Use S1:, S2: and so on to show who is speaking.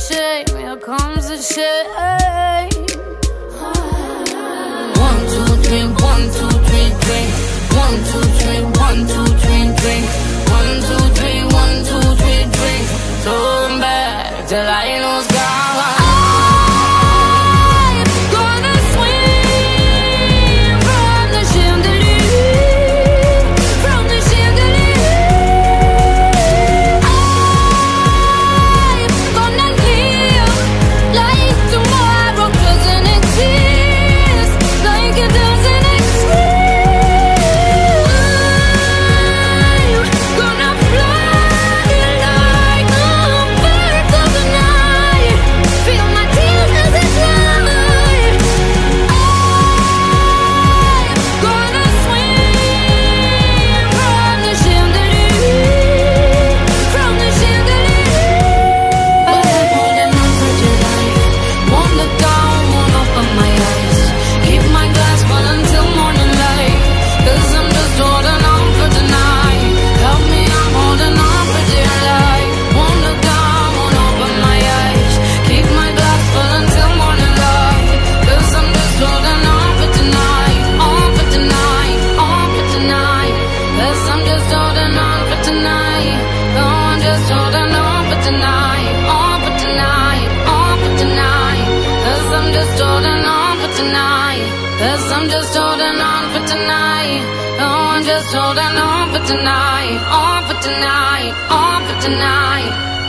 S1: shame, here comes the shame. One, two, three, one, two, three, drink. One, two, three, one, two, three, drink. One, two, three, one, two, three, drink. Throw them back till I ain't no sky. holding on for tonight. No, I'm just holding on for tonight. On for tonight. On for I'm just holding on for I'm just holding on for tonight. No, I'm just holding on for tonight. On for tonight. On for tonight.